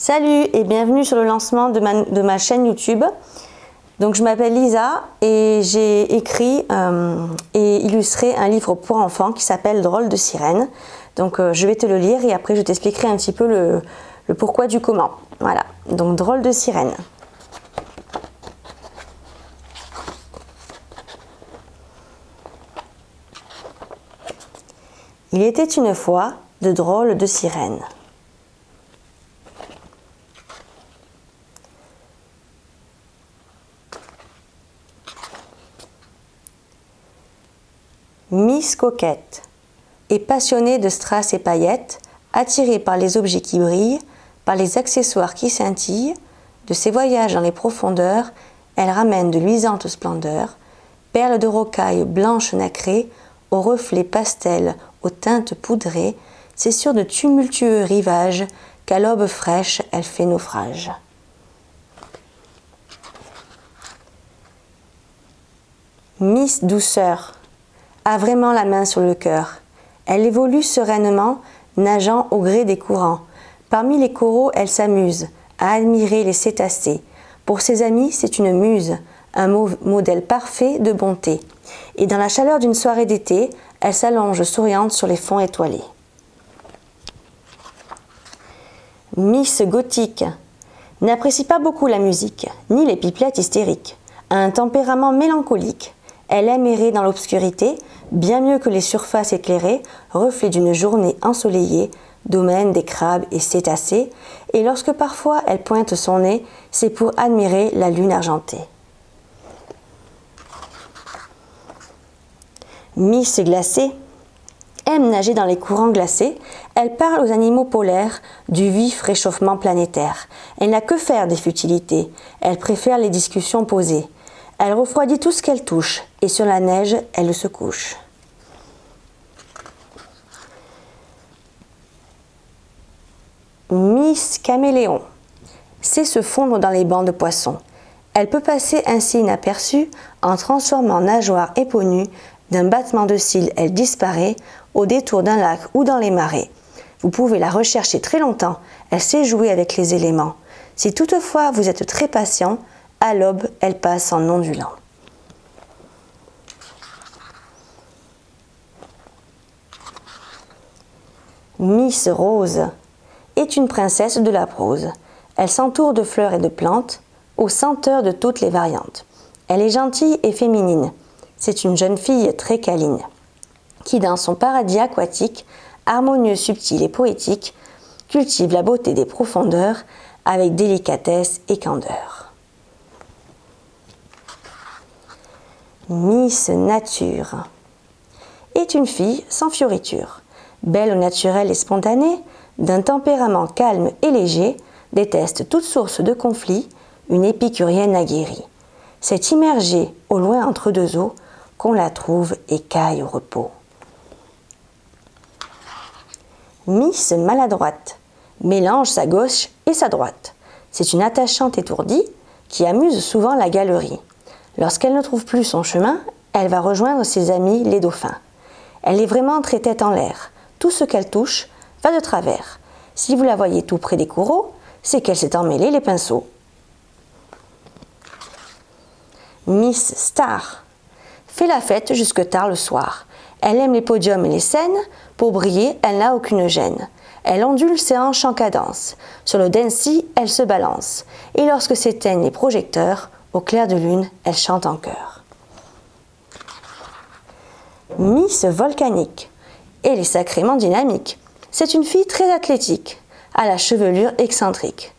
Salut et bienvenue sur le lancement de ma, chaîne YouTube. Donc je m'appelle Lisa et j'ai écrit euh, et illustré un livre pour enfants qui s'appelle Drôle de sirène. Donc euh, je vais te le lire et après je t'expliquerai un petit peu le, pourquoi du comment. Voilà, donc Drôle de sirène. Il était une fois de drôles de sirènes. Coquette est passionnée de strass et paillettes, attirée par les objets qui brillent, par les accessoires qui scintillent, de ses voyages dans les profondeurs, elle ramène de luisantes splendeurs, perles de rocaille blanches nacrées, aux reflets pastels, aux teintes poudrées, c'est sur de tumultueux rivages qu'à l'aube fraîche elle fait naufrage. Miss Douceur a vraiment la main sur le cœur. Elle évolue sereinement, nageant au gré des courants. Parmi les coraux, elle s'amuse à admirer les cétacés. Pour ses amis, c'est une muse, un modèle parfait de bonté. Et dans la chaleur d'une soirée d'été, elle s'allonge souriante sur les fonds étoilés. Miss Gothique n'apprécie pas beaucoup la musique, ni les pipelettes hystériques. A un tempérament mélancolique, elle aime errer dans l'obscurité, bien mieux que les surfaces éclairées, reflet d'une journée ensoleillée, domaine des crabes et cétacés, et lorsque parfois elle pointe son nez, c'est pour admirer la lune argentée. Miss glacée aime nager dans les courants glacés, elle parle aux animaux polaires du vif réchauffement planétaire. Elle n'a que faire des futilités, elle préfère les discussions posées. Elle refroidit tout ce qu'elle touche, et sur la neige, elle se couche. Miss Caméléon sait se fondre dans les bancs de poissons. Elle peut passer ainsi inaperçue en transformant nageoire éponue d'un battement de cils, elle disparaît au détour d'un lac ou dans les marais. Vous pouvez la rechercher très longtemps, elle sait jouer avec les éléments. Si toutefois vous êtes très patient, à l'aube, elle passe en ondulant. Miss Rose est une princesse de la prose. Elle s'entoure de fleurs et de plantes, aux senteurs de toutes les variantes. Elle est gentille et féminine. C'est une jeune fille très câline, qui dans son paradis aquatique, harmonieux, subtil et poétique, cultive la beauté des profondeurs avec délicatesse et candeur. Miss Nature est une fille sans fioriture, belle au naturel et spontanée, d'un tempérament calme et léger, déteste toute source de conflit, une épicurienne aguerrie. C'est immergée au loin entre deux eaux qu'on la trouve écaille au repos. Miss maladroite mélange sa gauche et sa droite. C'est une attachante étourdie qui amuse souvent la galerie. Lorsqu'elle ne trouve plus son chemin, elle va rejoindre ses amis les dauphins. Elle est vraiment très tête en l'air. Tout ce qu'elle touche va de travers. Si vous la voyez tout près des courreaux, c'est qu'elle s'est emmêlée les pinceaux. Miss Star fait la fête jusque tard le soir. Elle aime les podiums et les scènes. Pour briller, elle n'a aucune gêne. Elle ondule ses hanches en cadence. Sur le dancy, elle se balance. Et lorsque s'éteignent les projecteurs, au clair de lune, elle chante en chœur. Miss volcanique. Elle est sacrément dynamique. C'est une fille très athlétique, à la chevelure excentrique.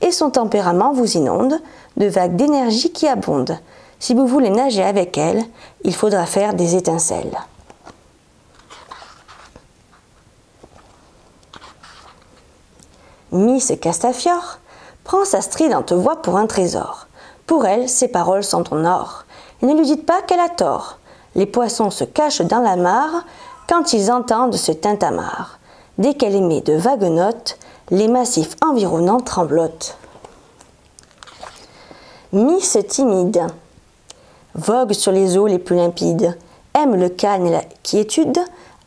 Et son tempérament vous inonde de vagues d'énergie qui abondent. Si vous voulez nager avec elle, il faudra faire des étincelles. Miss Castafiore prend sa stridente voix pour un trésor. Pour elle, ses paroles sont en or. Ne lui dites pas qu'elle a tort. Les poissons se cachent dans la mare quand ils entendent ce tintamarre. Dès qu'elle émet de vagues notes, les massifs environnants tremblotent. Miss timide vogue sur les eaux les plus limpides, aime le calme et la quiétude,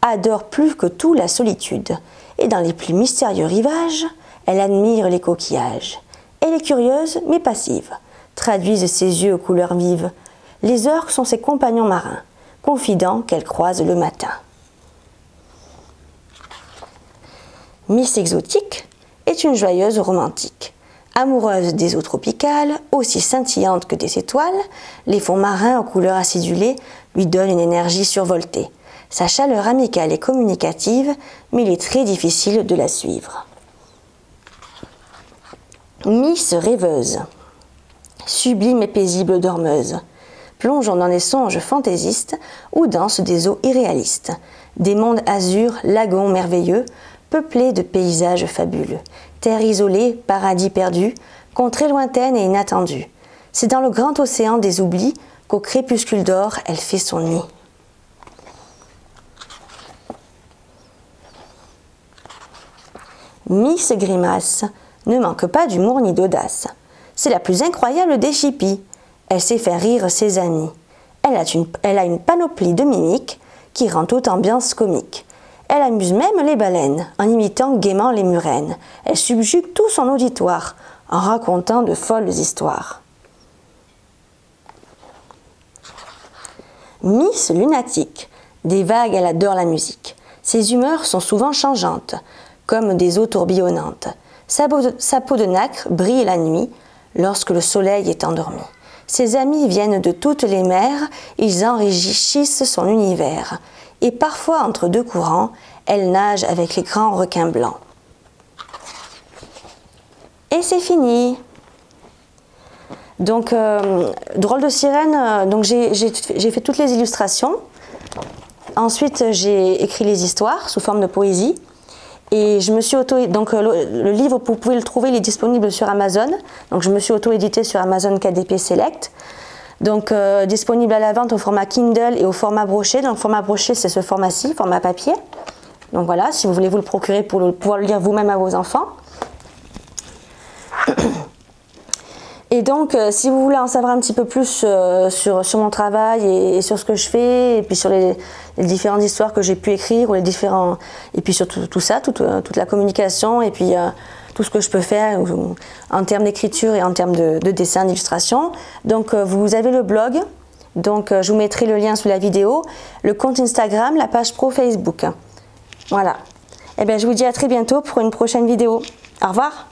adore plus que tout la solitude, et dans les plus mystérieux rivages, Elle admire les coquillages. Elle est curieuse mais passive. Traduisent ses yeux aux couleurs vives. Les orques sont ses compagnons marins, confidents qu'elle croise le matin. Miss Exotique est une joyeuse romantique. Amoureuse des eaux tropicales, aussi scintillantes que des étoiles, les fonds marins aux couleurs acidulées lui donnent une énergie survoltée. Sa chaleur amicale est communicative, mais il est très difficile de la suivre. Miss rêveuse, sublime et paisible dormeuse, plongeons dans des songes fantaisistes ou dansent des eaux irréalistes, des mondes azur, lagons merveilleux, peuplés de paysages fabuleux, terre isolée, paradis perdu, contrée lointaine et inattendue. C'est dans le grand océan des oublis qu'au crépuscule d'or elle fait son nid. Miss Grimace ne manque pas d'humour ni d'audace. C'est la plus incroyable des chippies. Elle sait faire rire ses amis. Elle a, une, panoplie de mimiques qui rend toute ambiance comique. Elle amuse même les baleines en imitant gaiement les murènes. Elle subjugue tout son auditoire en racontant de folles histoires. Miss lunatique. Des vagues, elle adore la musique. Ses humeurs sont souvent changeantes comme des eaux tourbillonnantes. Sa peau, de, nacre brille la nuit lorsque le soleil est endormi. Ses amis viennent de toutes les mers, ils enrichissent son univers. Et parfois, entre deux courants, elle nage avec les grands requins blancs. Et c'est fini. Donc, euh, drôle de sirène, euh, donc j'ai fait toutes les illustrations. Ensuite, j'ai écrit les histoires sous forme de poésie. Et je me suis auto donc euh, le, livre vous pouvez le trouver, il est disponible sur Amazon. Donc je me suis auto édité sur Amazon KDP Select. Donc euh, disponible à la vente au format Kindle et au format broché. Donc format broché c'est ce format-ci, format papier. Donc voilà, si vous voulez vous le procurer pour pouvoir le lire vous-même à vos enfants. Et donc, euh, si vous voulez en savoir un petit peu plus euh, sur, sur, mon travail et, sur ce que je fais, et puis sur les, différentes histoires que j'ai pu écrire, ou les différents, et puis sur tout, ça, euh, toute, la communication, et puis tout ce que je peux faire en termes d'écriture et en termes de, dessin, d'illustration. Donc, vous avez le blog, donc je vous mettrai le lien sous la vidéo, le compte Instagram, la page pro Facebook. Voilà. Et eh bien, je vous dis à très bientôt pour une prochaine vidéo. Au revoir